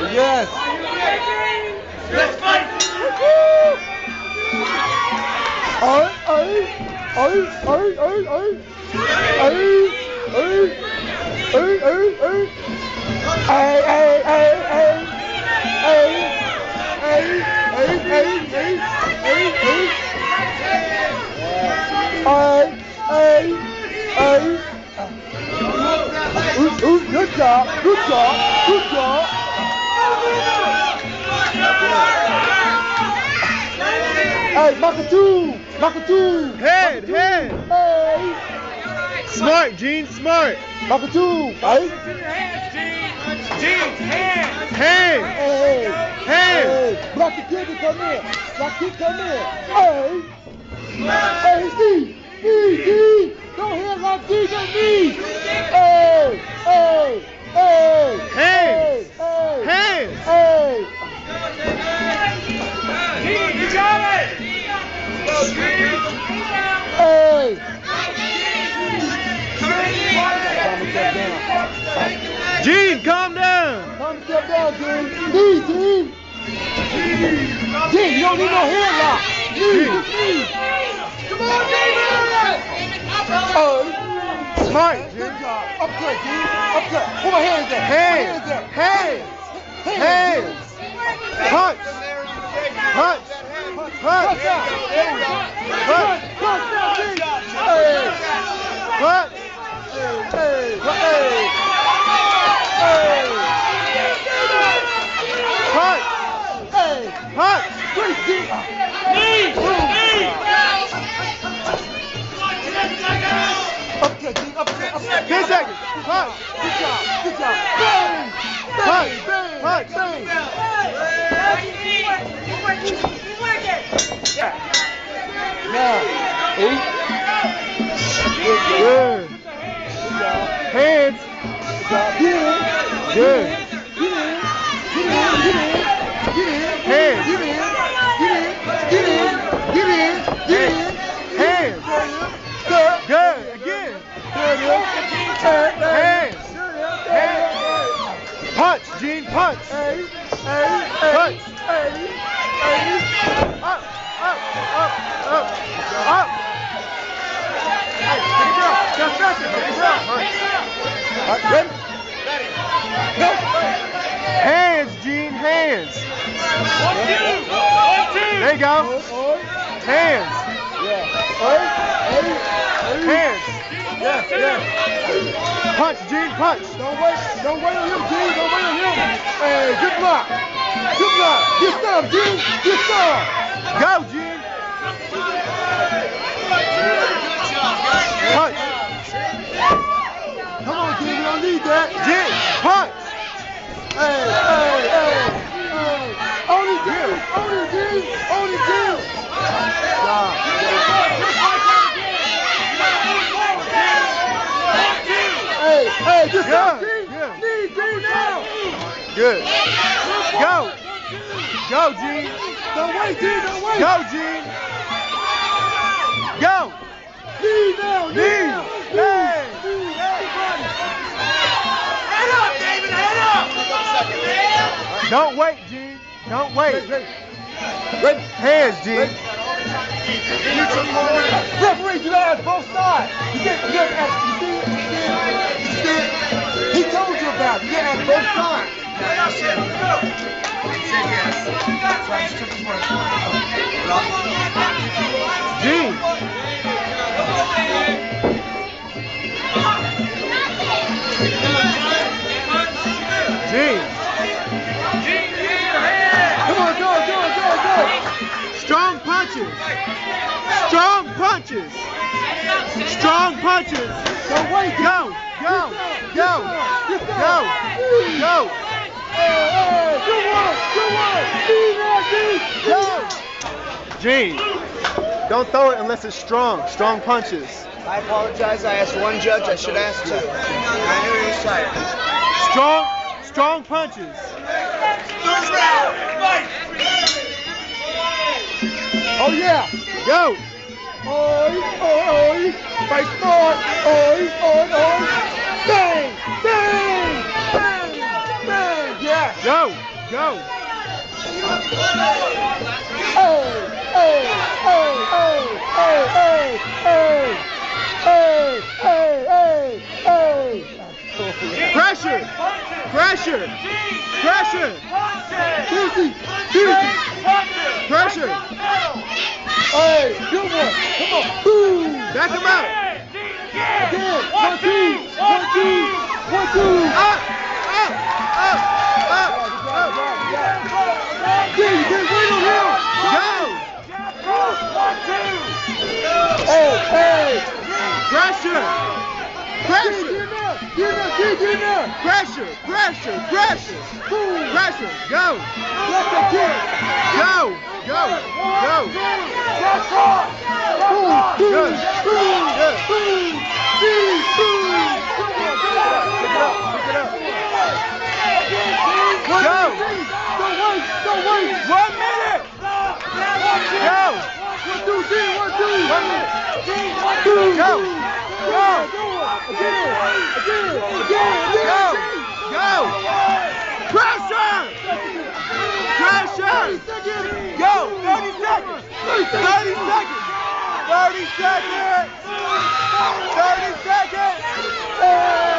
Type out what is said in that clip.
Oh, yes. Let's fight! Ơi, ơi, ơi, ơi, ơi, ơi. Ơi, ơi, ơi, ơi, ơi. Ê, ê, ê, ê. Ê, ê, ê, ê, ê, ê, ê. Ê, ê, ê. Ooh, ooh, good job, good job, good job. Hey, Makatu, Makatu. Head, Makatu. head. Hey, Smart, Gene, smart. Makatu. Hey, Gene, hands! Hands. hey, hey. Block the kid to come in. Block kid come in. Hey, hey, D, D, D. Don't hit like D, me. Hey. Gene, calm down. Come step down, Gene. Knee, Gene. Gene, you don't need no headlock. Knee, knee. Come on, David. Oh, Smart, good Gene. job. Upcut, Gene. Upcut. Where my hands at? Hands. My Hands. hands at? Hands. Punch. Punch. Punch Punch. Punch. Punch. Punch. Hey. Hey. Hey. Punch. Hey. Punch. Knee! Knee! Upcut, Gene. Upcut. Upcut. Ten seconds. Punch. Good job. Good job. Bang. Punch. Bang. Punch. Bang. Now, eight. There you go. Hands, Yeah. Oi. Hey. Hey. hands. Yeah. Yeah. Punch, Gene, punch. Don't wait. Don't wait on him, G. Don't wait on him. Hey, good block. Good block. Get some, G. Get some. Go, Gene. Punch, Come on, G. We don't need that. Gene, punch. Hey, hey, hey, hey. Only G. Only G. Only G. Hey, hey, get some, G. Yeah, yeah. Need G now. Good. Go. Go, Gene. Don't wait, G. Don't wait. Go, Gene. Go. Knee now. Knee. Now. Hey. Everybody. Head up, David, head up! Don't wait, Gene. Don't wait. Ready. Hands, Gene. Referee, sides. Gene. Gene. Come on, go, go, go, go. Strong punches. Strong punches. Strong punches. Don't wait. Go. Go. Go. Get. Go. Go. Hey, hey, good one, good one. Knee now, knee. Gene. Don't throw it unless it's strong. Strong punches. I apologize. I asked one judge. I should ask two. I knew he was. Strong. Strong punches. Third round! Fight! Oh, yeah. Go. Oi, oi, fight smart. Oi, oi, oi. Bang, bang, Go. Pressure. Pressure. Pressure. Pressure. Hey, good one. Come on. Boom. Back him up. Again. One, two, one, two, one, two. Up. Up. Up. Up. Pressure, pressure, pressure, pressure, go. Let the kid go, go, go. Good, good, good. Pick it up, pick it up. One, Go. two. Don't wait. Don't wait. One minute. Go. One, two, three. One, two. One minute. Boom, Go. boom. Go. Again. Again. Again. Go. Go. Pressure. Pressure. Go. 30 seconds. 30 seconds. 30 seconds. 30 seconds. Hey, hey,